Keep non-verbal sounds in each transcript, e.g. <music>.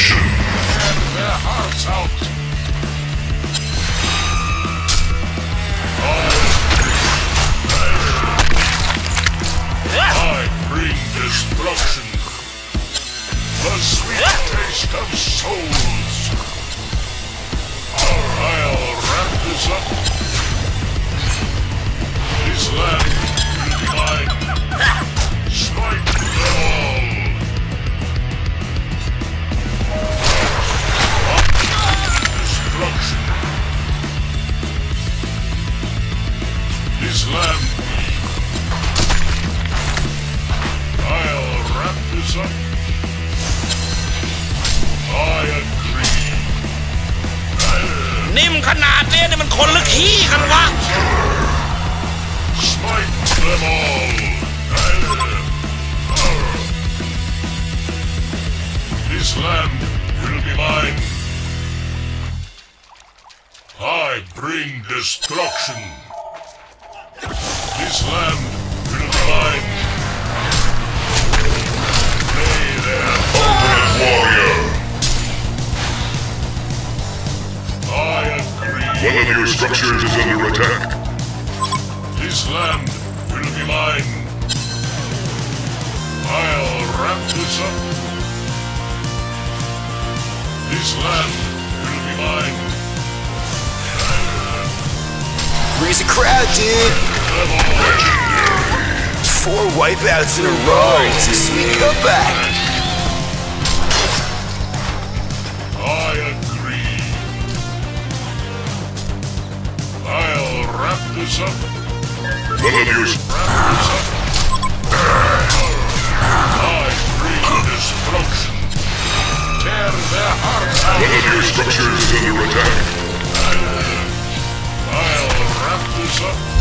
Action. นิ่มขนาดเนี้ยนี่มันคนหรือขี้กันวะ Smite them all! This land will be mine. I bring destruction. This land will be mine. Lay there, ultimate warrior. One of your structures is under attack. This land will be mine. I'll wrap this up. This land will be mine. Raise a crowd, dude. Four wipeouts in a row. It's a sweet comeback. Structures is under attack. I'll wrap this up.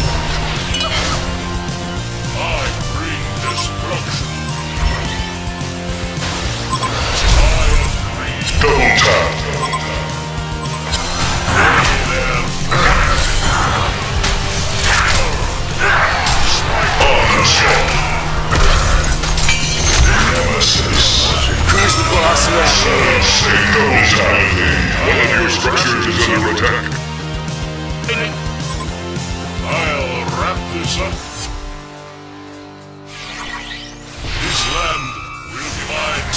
Under attack. I'll wrap this up. This land will be mine.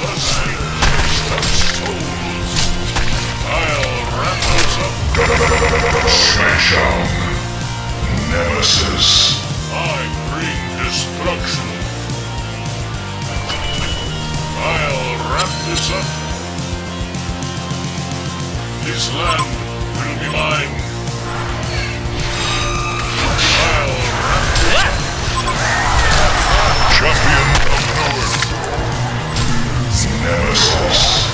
The sweet taste of souls. I'll wrap this up. Smash Nemesis. I bring destruction. I'll wrap this up. This land will be mine. Champion of Newerth. Nemesis.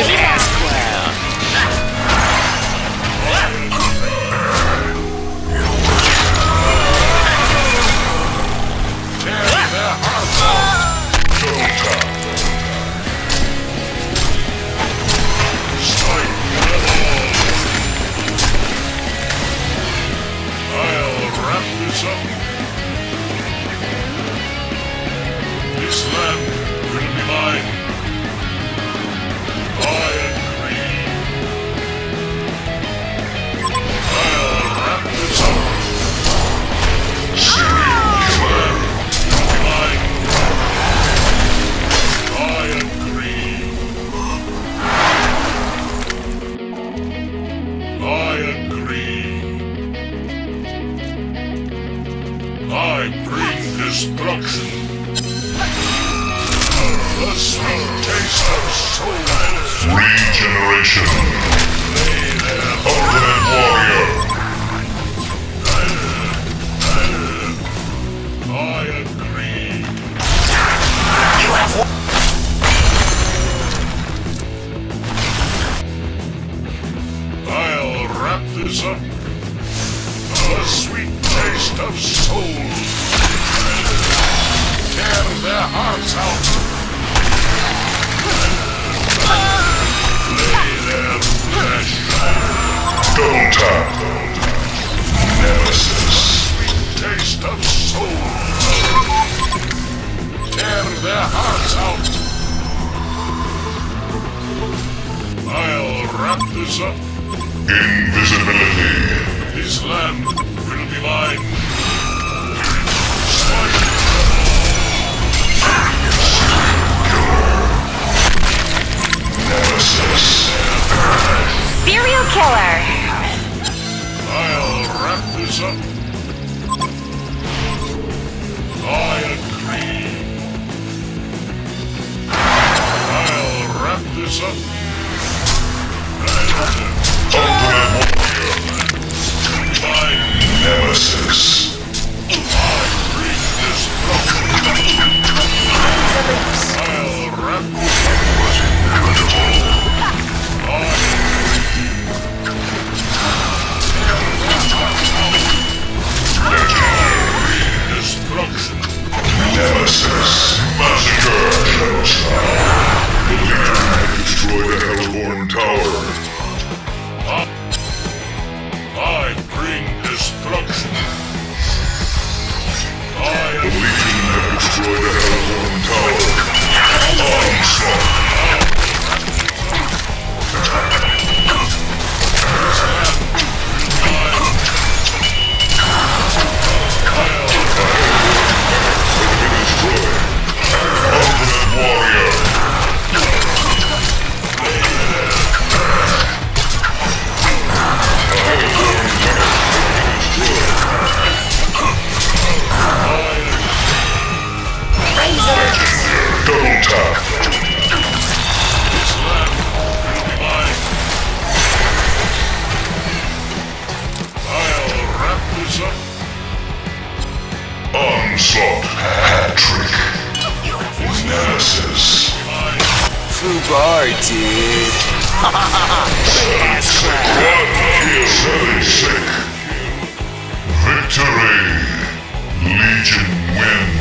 Willie I bring destruction. The sweet taste of soul. Regeneration. There. Ultimate Warrior. Lay them Nemesis. Taste of soul. Tear their hearts out. I'll wrap this up. Invisibility. This land will be mine. killer. I'll wrap this up. I agree. I'll wrap this up. Onslaught hat trick. Nemesis. Fubar, dude. <laughs> Victory. Legion wins.